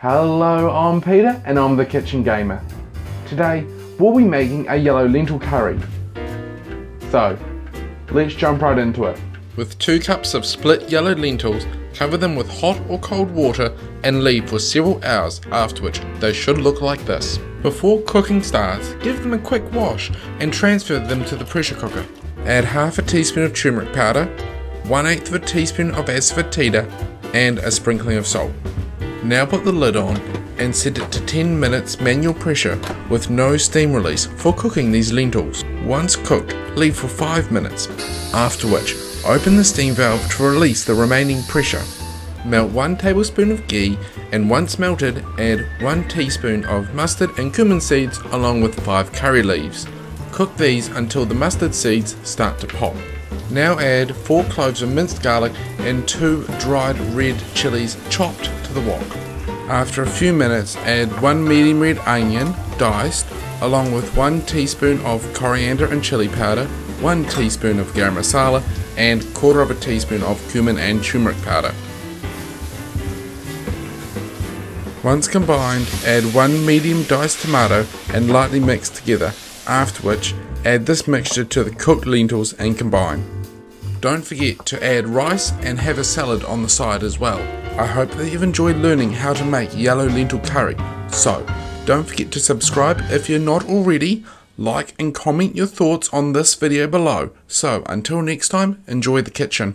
Hello, I'm Peter and I'm the Kitchen Gamer. Today we'll be making a yellow lentil curry. So, let's jump right into it. With 2 cups of split yellow lentils, cover them with hot or cold water and leave for several hours after which they should look like this. Before cooking starts, give them a quick wash and transfer them to the pressure cooker. Add half a teaspoon of turmeric powder, 1 8th of a teaspoon of asafoetida and a sprinkling of salt. Now put the lid on and set it to 10 minutes manual pressure with no steam release for cooking these lentils. Once cooked, leave for 5 minutes, after which open the steam valve to release the remaining pressure. Melt 1 tablespoon of ghee and once melted add 1 teaspoon of mustard and cumin seeds along with 5 curry leaves. Cook these until the mustard seeds start to pop. Now add 4 cloves of minced garlic and 2 dried red chilies chopped to the wok. After a few minutes add 1 medium red onion diced along with 1 teaspoon of coriander and chili powder, 1 teaspoon of garam masala and quarter of a teaspoon of cumin and turmeric powder. Once combined, add 1 medium diced tomato and lightly mix together, after which add this mixture to the cooked lentils and combine. Don't forget to add rice and have a salad on the side as well. I hope that you've enjoyed learning how to make yellow lentil curry. So, don't forget to subscribe if you're not already, like and comment your thoughts on this video below. So, until next time, enjoy the kitchen.